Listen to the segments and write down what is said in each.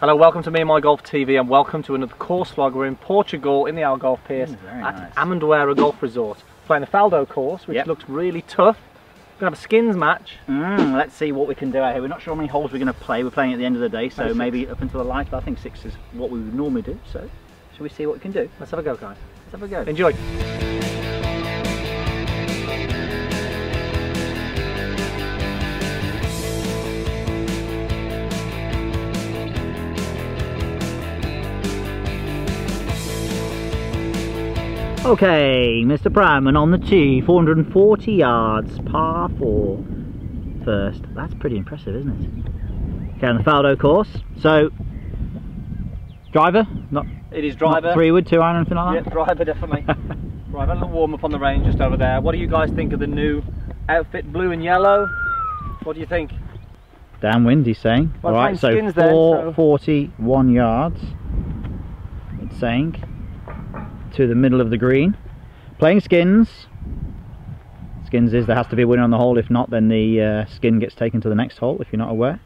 Hello, welcome to Me and My Golf TV and welcome to another course vlog. We're in Portugal in the Algarve Piers Mm, at nice. Amendoeira Golf Resort. Playing the Faldo course, which Yep. looks really tough. We're going to have a skins match. Mm, let's see what we can do out here. We're not sure how many holes we're going to play. We're playing at the end of the day, so six. maybe up until the light. But I think six is what we would normally do. So, shall we see what we can do? Let's have a go, guys. Let's have a go. Enjoy. Okay, Mr. Proudman on the tee, 440 yards, par four. First, that's pretty impressive, isn't it? Okay, on the Faldo course. So, driver, not, It is driver. three wood, two iron, anything like Yep, that. driver definitely. right, a little warm up on the range just over there. What do you guys think of the new outfit, blue and yellow? What do you think? Downwind, he's saying. Well, All right, so playing skins then, so- 441 yards. It's saying to the middle of the green. Playing skins. Skins is there has to be a winner on the hole. If not, then the uh, skin gets taken to the next hole. If you're not aware.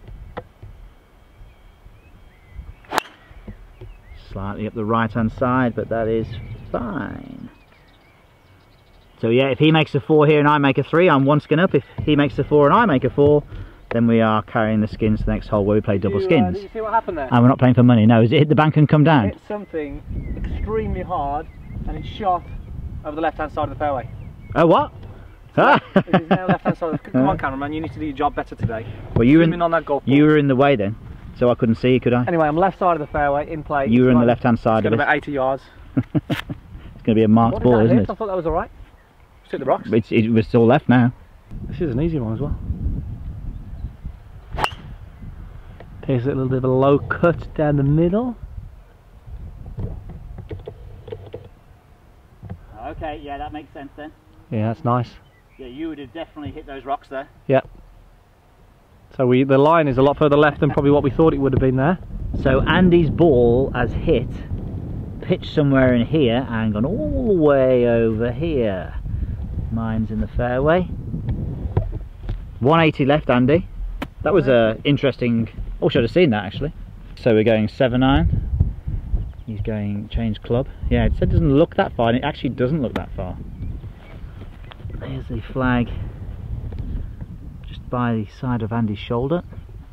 Slightly up the right hand side, but that is fine. So yeah, if he makes a four here and I make a three, I'm one skin up. If he makes a four and I make a four, then we are carrying the skins to the next hole where we play double Did you, uh, skins. did you see what happened there? And we're not playing for money. No, is it hit the bank and come down? hit something extremely hard and it shot over the left hand side of the fairway. Oh what? it is now left hand side Come on cameraman, you need to do your job better today. well, you were Zoom in, in on that golf ball. you were in the way then, so I couldn't see you, could I? Anyway, I'm left side of the fairway in play. You were in the left hand side got of it. about 80 yards. it's going to be a marked What did ball, that isn't hit? it? I thought that was alright. Just hit the rocks. It's, it was still left now. This is an easy one as well. Here's a little bit of a low cut down the middle. Okay, yeah, that makes sense then. Yeah, that's nice. Yeah, you would have definitely hit those rocks there. Yep. So we the line is a lot further left than probably what we thought it would have been there. So Andy's ball has hit, pitched somewhere in here and gone all the way over here. Mine's in the fairway. 180 left, Andy. That was a interesting. Oh, should have seen that actually. So we're going seven iron. He's going change club. Yeah, it said it doesn't look that far, and it actually doesn't look that far. There's the flag just by the side of Andy's shoulder.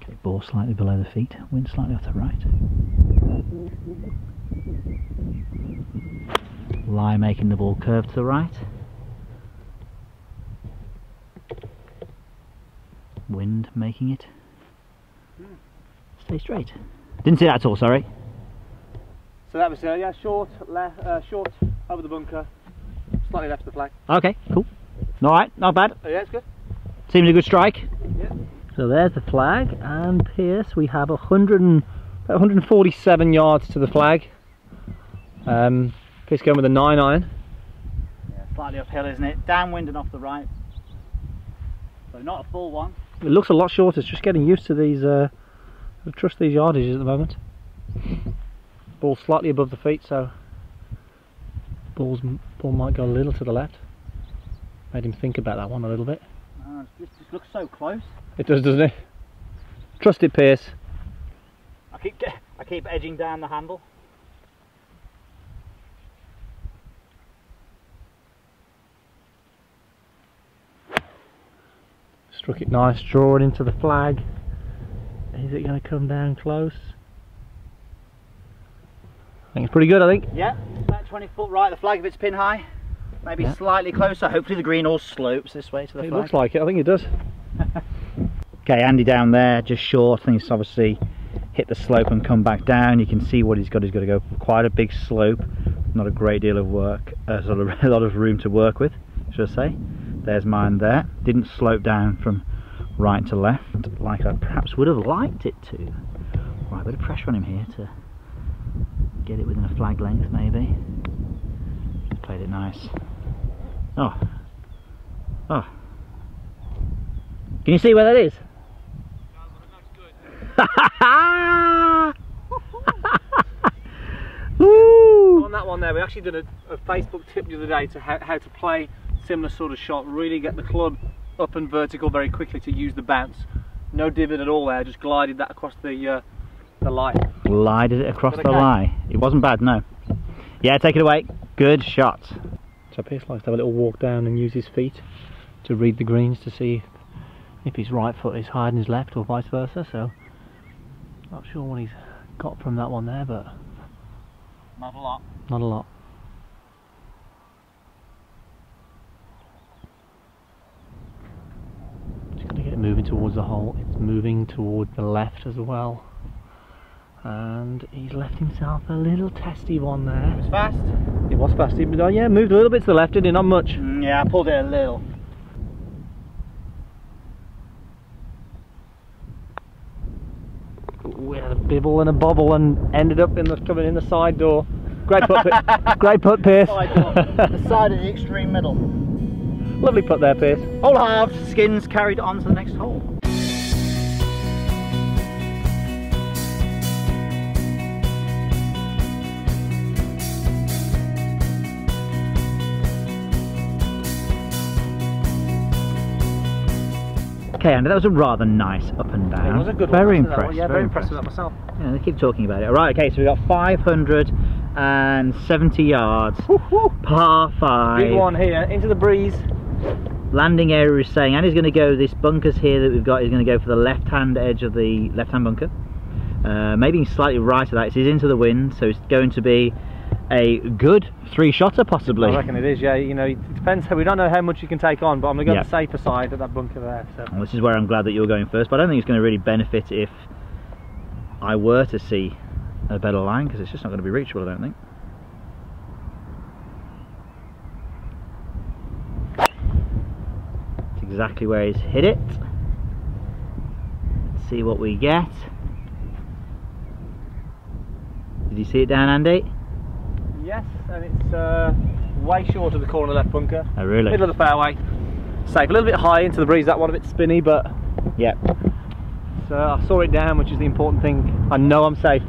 Okay, ball slightly below the feet, wind slightly off the right. Lie making the ball curve to the right. Wind making it stay straight. Didn't see that at all, sorry. So that was uh, yeah, short, left, uh, short over the bunker, slightly left of the flag. Okay, cool. Alright, not bad. Oh, yeah, it's good. Seemed a good strike. Yeah. So there's the flag, and Piers, we have 100 and, about 147 yards to the flag. Um, Piers going with a 9 iron. Yeah, slightly uphill, isn't it? Downwind and off the right. So not a full one. It looks a lot shorter, it's just getting used to these, uh, I trust these yardages at the moment. Ball slightly above the feet, so ball's, ball might go a little to the left. Made him think about that one a little bit. Ah, oh, this just looks so close. It does, doesn't it? Trust it, Piers. I keep I keep edging down the handle. Struck it nice, drawing into the flag. Is it going to come down close? I think it's pretty good, I think. Yeah, about 20 foot right. The flag if it's pin high. Maybe Yeah. slightly closer. Hopefully the green all slopes this way to the It flag. It looks like it, I think it does. Okay, Andy down there, just short. I think it's obviously hit the slope and come back down. You can see what he's got. He's got to go quite a big slope. Not a great deal of work, uh, sort of a lot of room to work with, should I say. There's mine there. Didn't slope down from right to left like I perhaps would have liked it to. Right, a bit of pressure on him here to get it within a flag length maybe. Played it nice. Oh. Oh. Can you see where that is? On that one there, we actually did a, a Facebook tip the other day to how, how to play similar sort of shot. Really get the club up and vertical very quickly to use the bounce. No divot at all there, just glided that across the uh, The lie. Glided it across the okay. lie. It wasn't bad, no. Yeah, take it away. Good shot. So Piers likes to have a little walk down and use his feet to read the greens to see if his right foot is higher than his left or vice versa. So not sure what he's got from that one there, but Not a lot. not a lot. Just gonna get it moving towards the hole. It's moving towards the left as well. And he's left himself a little testy one there. It was fast. It was fast, but uh, yeah, moved a little bit to the left, didn't it? Not much. Mm, yeah, I pulled it a little. We had a bibble and a bobble and ended up in the coming in the side door. Great put, great put, Piers. Side door. the side of the extreme middle. Lovely putt there, Piers. All halved, skins carried on to the next hole. Okay, Andy, that was a rather nice up and down. It was a good very one. wasn't it, that impressed. Yeah, very impressed with that myself. Yeah, they keep talking about it. Right, okay, so we've got 570 yards, par 5. Big one here, into the breeze. Landing area is saying, and he's going to go, this bunker's here that we've got, he's going to go for the left-hand edge of the left-hand bunker. Uh, maybe slightly right of that, so he's into the wind, so it's going to be a good three-shotter possibly. I reckon it is, yeah. You know, it depends. We don't know how much you can take on, but I'm going to go Yeah. the safer side of that bunker there. So. And this is where I'm glad that you're going first, but I don't think it's going to really benefit if I were to see a better line, because it's just not going to be reachable, I don't think. Exactly where he's hit it. Let's see what we get. Did you see it down, Andy? Yes, and it's uh, way short of the corner left bunker. Oh, really? Middle of the fairway. Safe, a little bit high into the breeze. That one a bit spinny, but Yeah. so I saw it down, which is the important thing. I know I'm safe.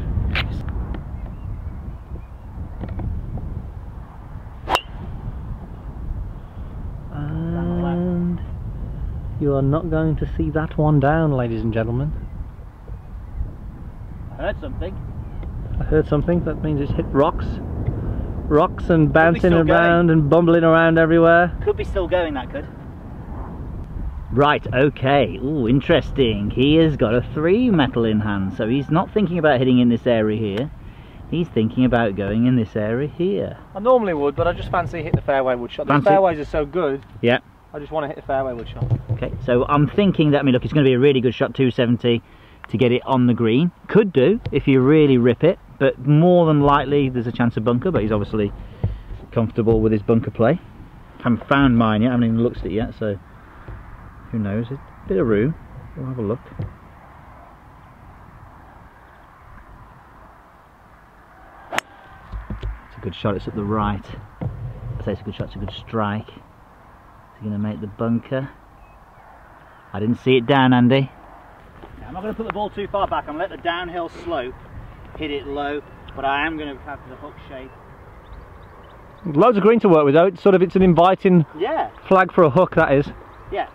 You are not going to see that one down, ladies and gentlemen. I heard something. I heard something. That means it's hit rocks, rocks, and bouncing still going. around and bumbling around everywhere. Could be still going, that could. Right, okay. Ooh, interesting. He has got a three metal in hand, so he's not thinking about hitting in this area here. He's thinking about going in this area here. I normally would, but I just fancy hitting the fairway wood shot. The fairways are so good. Yeah. I just want to hit the fairway wood shot. Okay, so I'm thinking that, I mean, look, it's going to be a really good shot, 270, to get it on the green. Could do, if you really rip it, but more than likely there's a chance of bunker, but he's obviously comfortable with his bunker play. Haven't found mine yet, I haven't even looked at it yet, so who knows, a bit of room, we'll have a look. It's a good shot, it's at the right. I say it's a good shot, it's a good strike. Is he going to make the bunker? I didn't see it down, Andy. I'm not going to put the ball too far back. I'm going to let the downhill slope hit it low, but I am going to have the hook shape. Loads of green to work with though. It's sort of it's an inviting Yeah, flag for a hook. That is. yeah.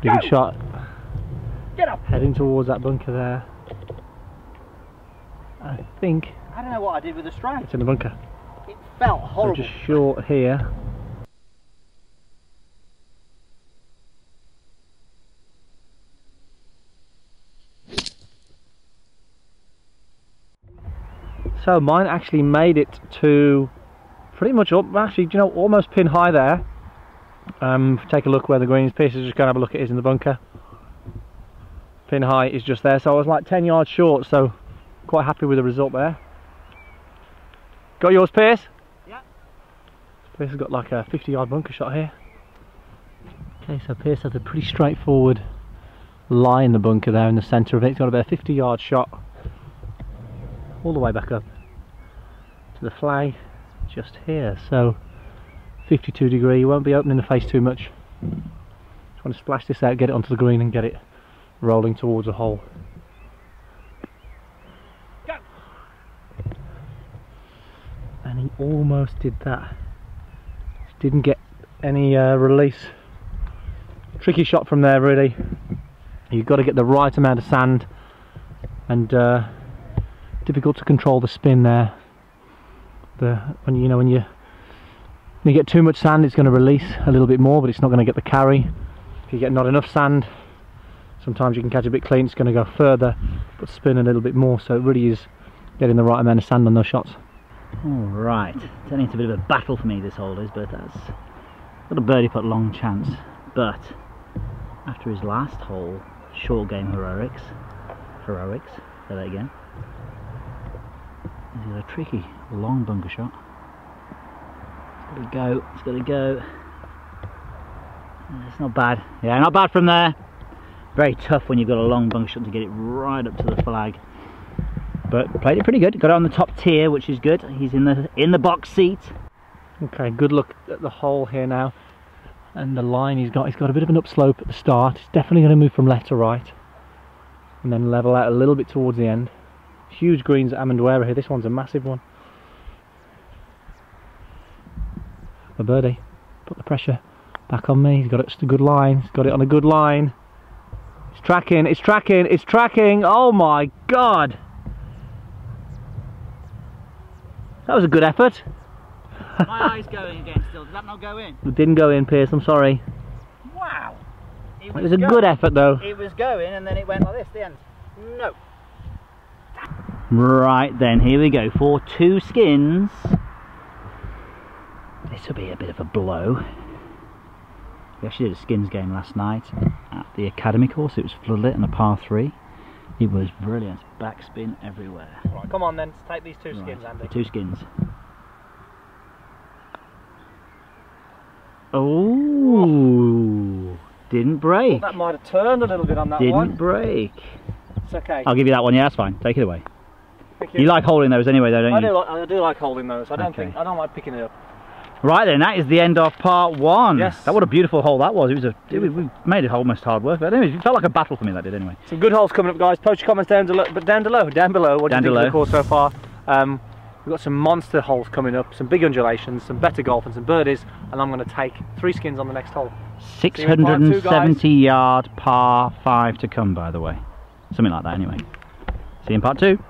Pretty good shot. Get up. Heading towards that bunker there. I think I don't know what I did with the strike. it's in the bunker. It felt So just short here. So mine actually made it to pretty much up, actually, do you know, almost pin high there. Um, take a look where the green is. Piers is just going to have a look at his in the bunker. Pin high is just there, so I was like 10 yards short, so quite happy with the result there. Got yours, Piers? Piers has got like a 50 yard bunker shot here. Okay, so Piers has a pretty straightforward lie in the bunker there in the centre of it. He's got about a 50 yard shot all the way back up to the flag just here. So 52 degree, you won't be opening the face too much. Just want to splash this out, get it onto the green and get it rolling towards the hole. Go. And he almost did that. Didn't get any uh, release tricky shot from there really. You've got to get the right amount of sand and uh, difficult to control the spin there. The when you know when you when you get too much sand, it's going to release a little bit more, but it's not going to get the carry. If you get not enough sand, sometimes you can catch a bit clean. It's going to go further, but spin a little bit more. So it really is getting the right amount of sand on those shots. Alright, turning into a bit of a battle for me this hole is, but that's got a birdie putt long chance. But after his last hole, short game heroics, heroics, say that again. He's got a tricky long bunker shot. It's got to go, it's got to go. It's not bad. Yeah, not bad from there. Very tough when you've got a long bunker shot to get it right up to the flag but played it pretty good. Got it on the top tier, which is good. He's in the in the box seat. Okay, good look at the hole here now. And the line he's got, he's got a bit of an upslope at the start. It's definitely going to move from left to right. And then level out a little bit towards the end. Huge greens at Amendoeira here. This one's a massive one. A birdie. Put the pressure back on me. He's got it just a good line. He's got it on a good line. It's tracking, it's tracking, it's tracking. Oh my god! That was a good effort. My eye's going again still. Did that not go in? It didn't go in, Piers. I'm sorry. Wow. It was, it was a good effort, though. It was going, and then it went like this. The end. No. Right then, here we go for two skins. This will be a bit of a blow. We actually did a skins game last night at the academy course. It was floodlit and a par three. It was brilliant. Backspin everywhere. Right, come on then, take these two skins, Andy. Two skins. Oh, didn't break. Well, that might have turned a little bit on that didn't one. Didn't break. It's okay. I'll give you that one. Yeah, that's fine. Take it away. You. you. like holding those anyway, though, don't I you? Do like, I do like holding those. I don't okay. think I don't like picking it up. Right then, that is the end of part one. Yes. That what a beautiful hole that was. It was a it, we made it almost hard work, but anyway, it felt like a battle for me that did anyway. Some good holes coming up, guys. Post your comments down below, but down below, down below. What down do you think below. of the course so far? Um, we've got some monster holes coming up, some big undulations, some better golf, and some birdies. And I'm going to take three skins on the next hole. 670 two, yard par five to come, by the way. Something like that, anyway. See you in part two.